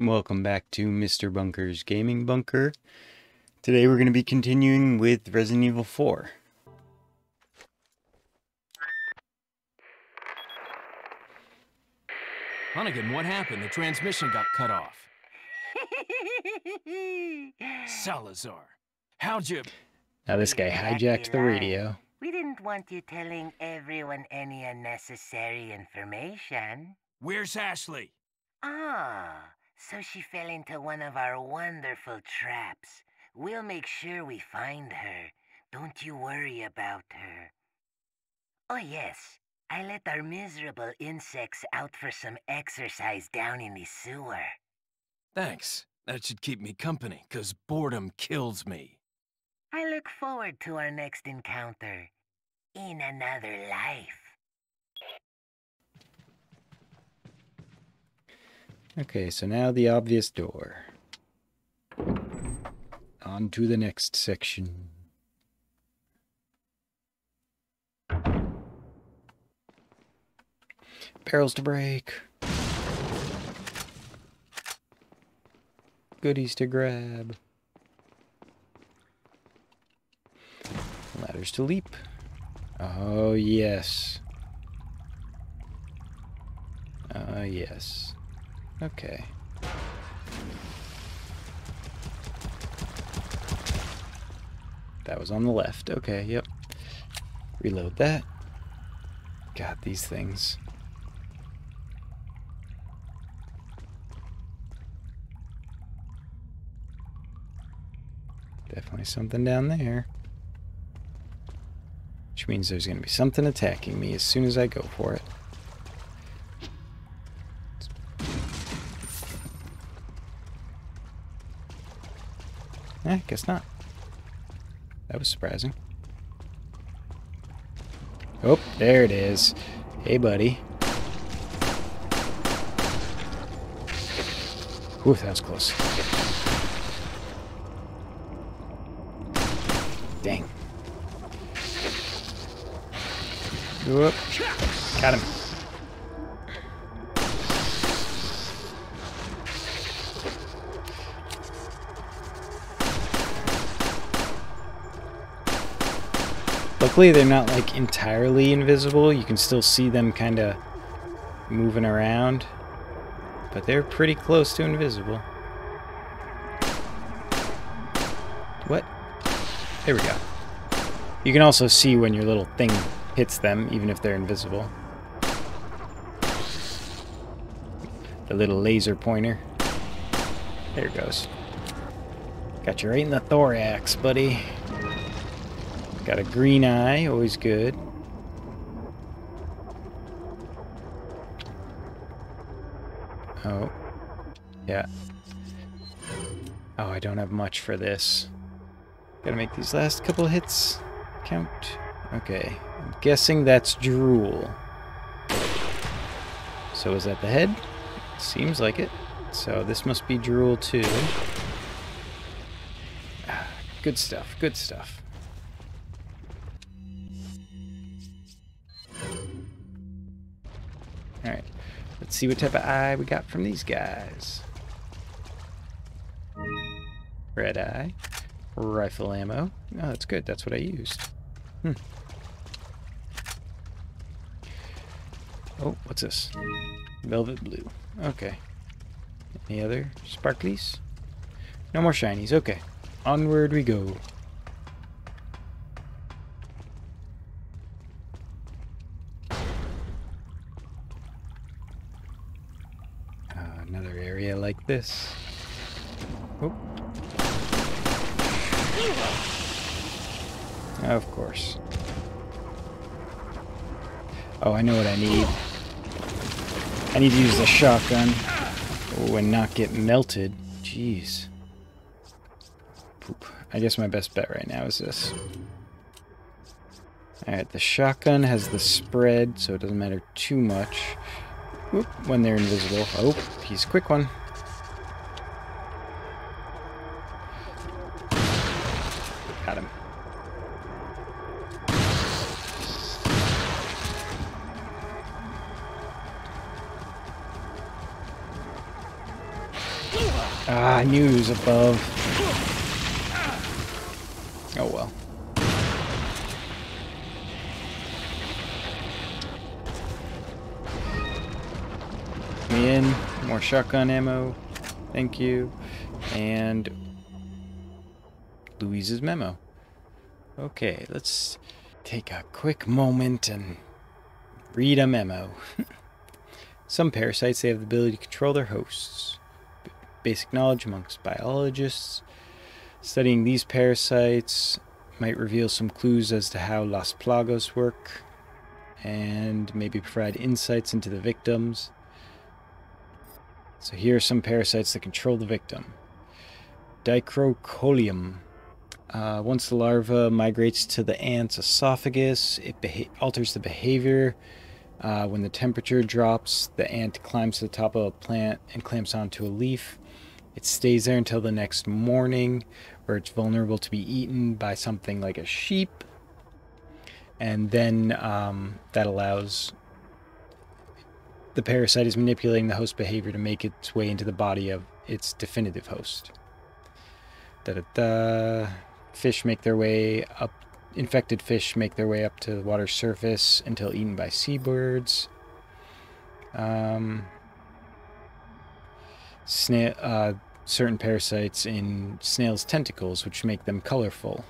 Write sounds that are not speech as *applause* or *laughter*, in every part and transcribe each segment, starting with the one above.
Welcome back to Mr. Bunker's Gaming Bunker. Today we're going to be continuing with Resident Evil 4. Hunnigan, what happened? The transmission got cut off. *laughs* Salazar, how'd you... Now this guy hijacked the radio. We didn't want you telling everyone any unnecessary information. Where's Ashley? Ah, so she fell into one of our wonderful traps. We'll make sure we find her. Don't you worry about her. Oh yes, I let our miserable insects out for some exercise down in the sewer. Thanks. That should keep me company, 'cause boredom kills me. I look forward to our next encounter. In another life. Okay, so now the obvious door. On to the next section. Barrels to break. Goodies to grab. Ladders to leap. Oh, yes. Ah, uh, yes. Okay. That was on the left. Okay, yep. Reload that. God, these things. Definitely something down there. Which means there's going to be something attacking me as soon as I go for it. Eh, guess not. That was surprising. Oh, there it is. Hey, buddy. Ooh, that was close. Dang. Whoop. Got him. Luckily, they're not like entirely invisible. You can still see them kind of moving around. But they're pretty close to invisible. What? There we go. You can also see when your little thing hits them, even if they're invisible. The little laser pointer. There it goes. Got you right in the thorax, buddy. Got a green eye, always good. Oh. Yeah. Oh, I don't have much for this. Gotta make these last couple hits count. Okay. I'm guessing that's drool. So is that the head? Seems like it. So this must be drool too. Ah, good stuff, good stuff. Let's see what type of eye we got from these guys. Red eye. Rifle ammo. Oh, that's good. That's what I used. Hmm. Oh, what's this? Velvet blue. Okay. Any other sparklies? No more shinies. Okay. Onward we go. Area like this. Oh. Of course. Oh, I know what I need. I need to use the shotgun. Oh, and not get melted. Jeez. Poop. I guess my best bet right now is this. Alright, the shotgun has the spread, so it doesn't matter too much. When they're invisible. Oh, he's a quick one. Got him. Ah, was above. Oh well. More shotgun ammo. Thank you. And Luis's memo. Okay, let's take a quick moment and read a memo. *laughs* Some parasites they have the ability to control their hosts. B- basic knowledge amongst biologists. Studying these parasites might reveal some clues as to how Las Plagas work and maybe provide insights into the victims. So here are some parasites that control the victim. Dicrocoelium. Uh, once the larva migrates to the ant's esophagus, it alters the behavior. Uh, when the temperature drops, the ant climbs to the top of a plant and clamps onto a leaf. It stays there until the next morning, where it's vulnerable to be eaten by something like a sheep. And then um, that allows the parasite is manipulating the host behavior to make its way into the body of its definitive host. Da da da. Fish make their way up. Infected fish make their way up to the water's surface until eaten by seabirds. Um, snail, uh, certain parasites in snails' tentacles, which make them colorful.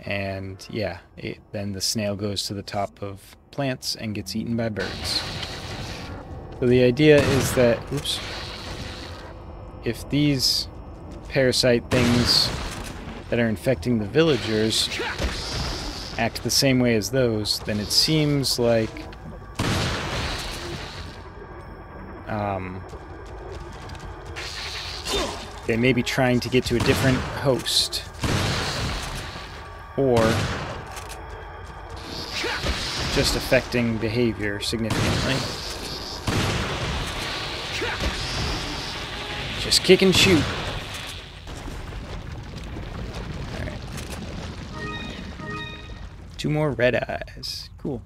And yeah, it, then the snail goes to the top of plants and gets eaten by birds. So the idea is that, oops, if these parasite things that are infecting the villagers act the same way as those, then it seems like um, they may be trying to get to a different host or just affecting behavior significantly. Just kick and shoot. Two more red eyes. Cool.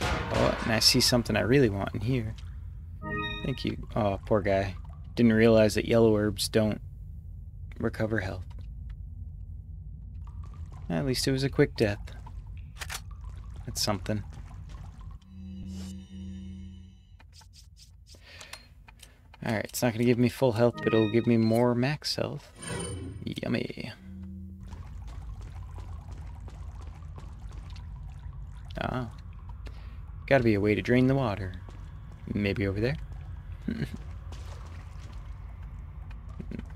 Oh, and I see something I really want in here. Thank you. Oh, poor guy. Didn't realize that yellow herbs don't recover health. At least it was a quick death. That's something. Alright, it's not going to give me full health, but it'll give me more max health. Yummy. Ah. Gotta be a way to drain the water. Maybe over there? *laughs*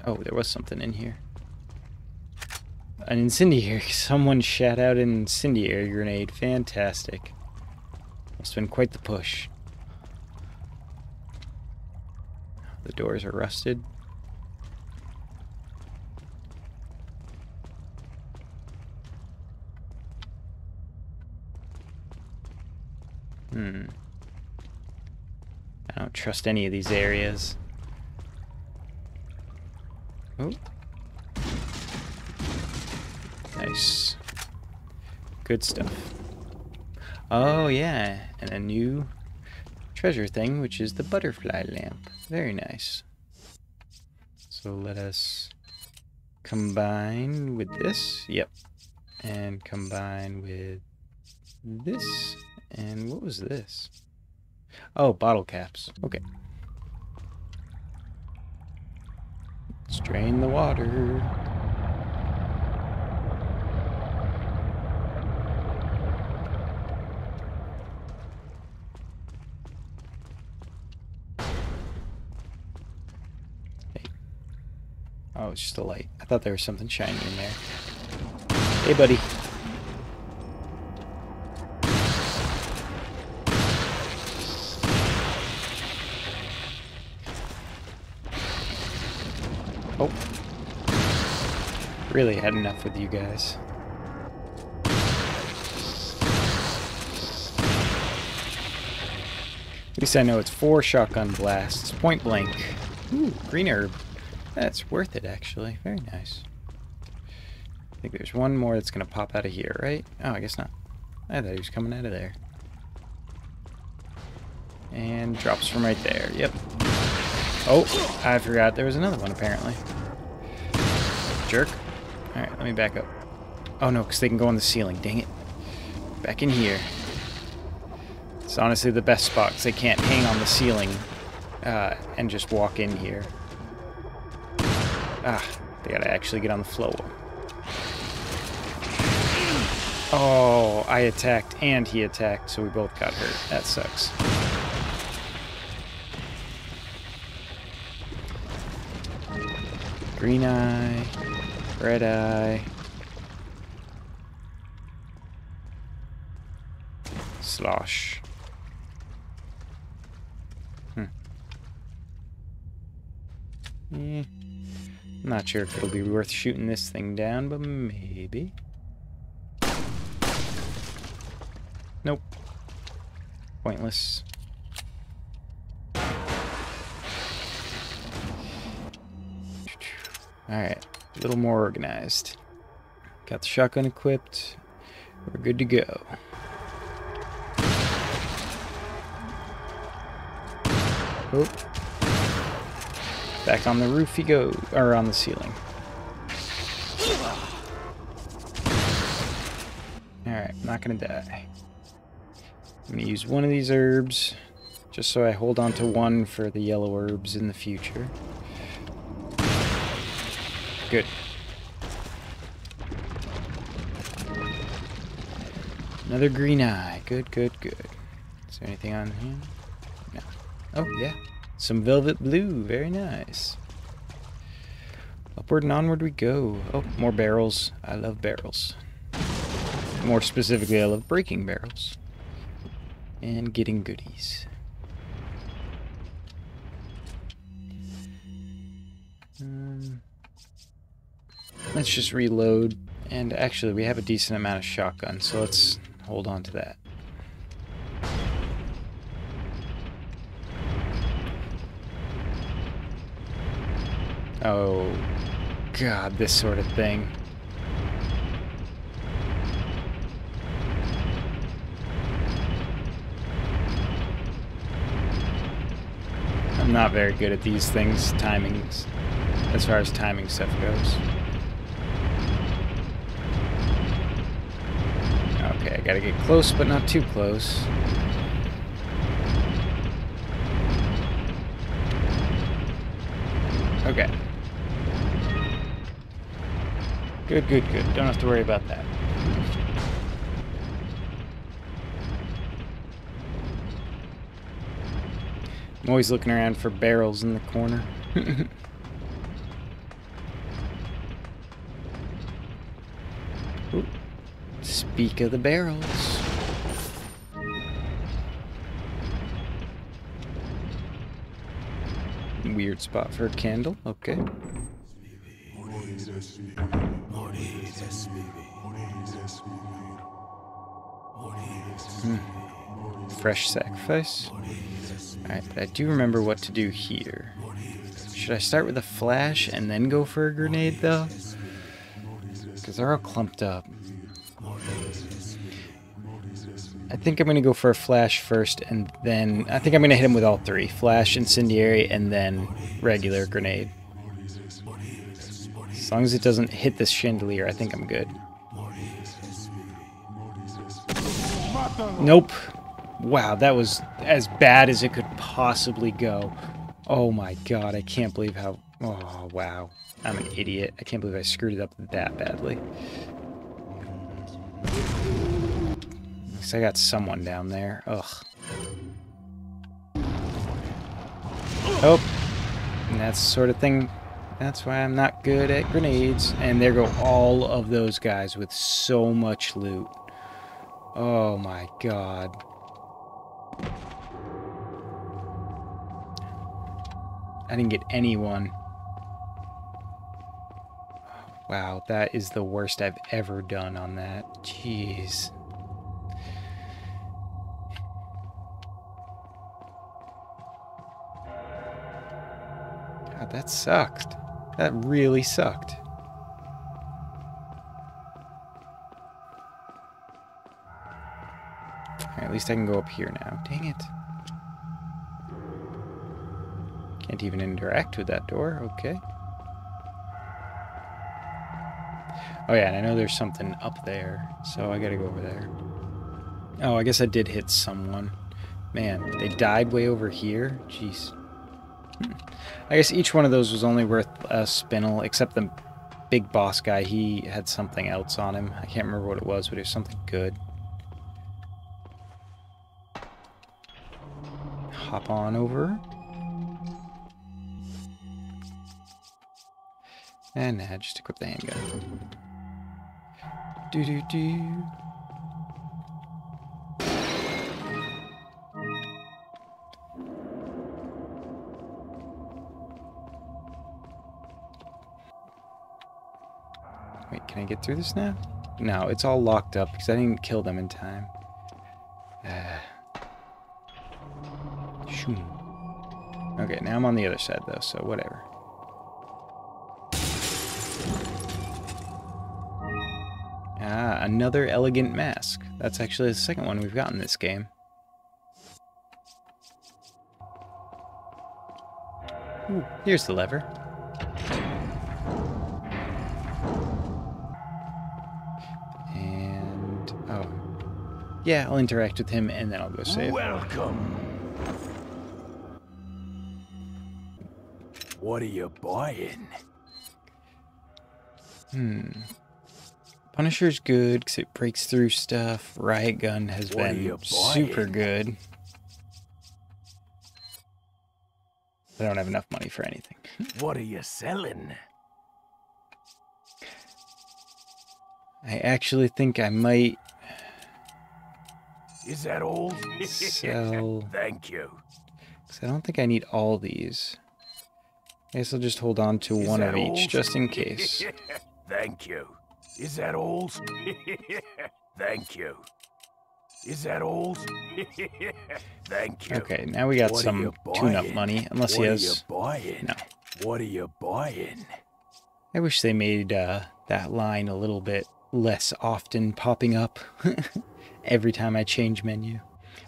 oh, there was something in here. An incendiary. *laughs* Someone shot out an incendiary grenade. Fantastic. Must have been quite the push. The doors are rusted. Hmm. I don't trust any of these areas. Oh. Good stuff. Oh, yeah. And a new treasure thing, which is the butterfly lamp. Very nice. So let us combine with this. Yep. And combine with this. And what was this? Oh, bottle caps. Okay. Let's drain the water. Oh, it's just a light. I thought there was something shiny in there. Hey, buddy. Oh. Really had enough with you guys. At least I know it's four shotgun blasts, point blank. Ooh, green herb. That's worth it, actually. Very nice. I think there's one more that's going to pop out of here, right? Oh, I guess not. I thought he was coming out of there. And drops from right there. Yep. Oh, I forgot there was another one apparently. Jerk. Alright, let me back up. Oh no, because they can go on the ceiling. Dang it. Back in here. It's honestly the best spot because they can't hang on the ceiling uh, and just walk in here. Ah, they gotta actually get on the floor. Oh, I attacked and he attacked, so we both got hurt. That sucks. Green eye, red eye. Slosh. Hmm. Eh. I'm not sure if it'll be worth shooting this thing down, but maybe. Nope. Pointless. Alright, a little more organized. Got the shotgun equipped. We're good to go. Oh. Back on the roof he goes, or on the ceiling. Alright, I'm not gonna die. I'm gonna use one of these herbs, just so I hold on to one for the yellow herbs in the future. Good. Another green eye. Good, good, good. Is there anything on here? No. Oh, yeah. Some velvet blue. Very nice. Upward and onward we go. Oh, more barrels. I love barrels. More specifically, I love breaking barrels. And getting goodies. Um, let's just reload. And actually, we have a decent amount of shotgun, so let's hold on to that. Oh, God, this sort of thing. I'm not very good at these things, timings, as far as timing stuff goes. Okay, I gotta get close, but not too close. Okay. Good, good, good. Don't have to worry about that. I'm always looking around for barrels in the corner. *laughs* Speak of the barrels. Weird spot for a candle. Okay. Hmm. Fresh sacrifice. Alright, but I do remember what to do here. Should I start with a flash and then go for a grenade, though? Because they're all clumped up. I think I'm going to go for a flash first, and then... I think I'm going to hit him with all three. Flash, incendiary, and then regular grenade. As long as it doesn't hit this chandelier, I think I'm good. Nope. Wow, that was as bad as it could possibly go. Oh my god, I can't believe how... Oh, wow. I'm an idiot. I can't believe I screwed it up that badly. Looks I got someone down there. Ugh. Oh. And that's sort of thing... That's why I'm not good at grenades. And there go all of those guys with so much loot. Oh my god. I didn't get anyone. Wow, that is the worst I've ever done on that. Jeez. God, that sucked. That really sucked. At least I can go up here now. Dang it. Can't even interact with that door. Okay. Oh yeah, and I know there's something up there, so I gotta go over there. Oh, I guess I did hit someone. Man, they died way over here? Jeez. I guess each one of those was only worth a spinel, except the big boss guy, he had something else on him. I can't remember what it was, but it was something good. Hop on over. And nah, just equip the handgun. Do do do. Can I get through this now? No, it's all locked up because I didn't kill them in time. *sighs* Uh, okay, now I'm on the other side though, so whatever. Ah, another elegant mask. That's actually the second one we've gotten in this game. Ooh, here's the lever. Yeah, I'll interact with him and then I'll go save. Welcome. What are you buying? Hmm. Punisher's good because it breaks through stuff. Riot Gun has What been super good. I don't have enough money for anything. What are you selling? I actually think I might Is that all? sell... *laughs* Thank you. Cause I don't think I need all these. I guess I'll just hold on to Is one of each, just in case. *laughs* Thank you. Is that all? *laughs* Thank you. Is that all? Thank you. Okay, now we got What some tune-up money, unless what he are has... you buying? No. What are you buying? I wish they made uh, that line a little bit less often popping up *laughs* every time I change menu.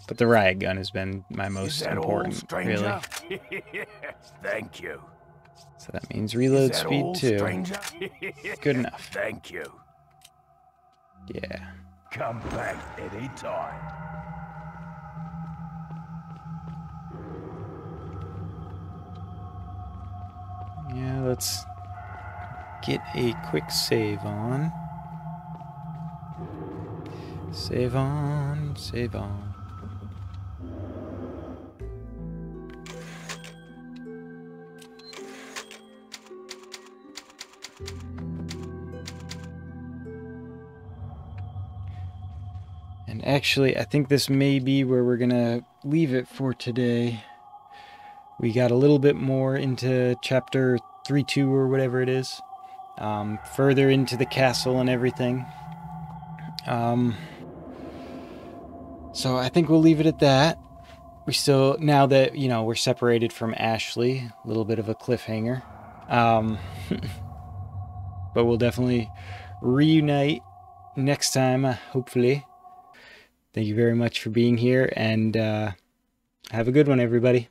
But the riot gun has been my most all, important, really. *laughs* Thank you. So that means reload that speed all, too. *laughs* Good enough. Thank you. Yeah. Come back anytime. Yeah, let's get a quick save on. Save on, save on. And actually, I think this may be where we're gonna leave it for today. We got a little bit more into chapter 3 2 or whatever it is, um, further into the castle and everything. Um, so I think we'll leave it at that. We still, now that, you know, we're separated from Ashley, a little bit of a cliffhanger. Um, *laughs* but we'll definitely reunite next time, uh, hopefully. Thank you very much for being here, and uh, have a good one, everybody.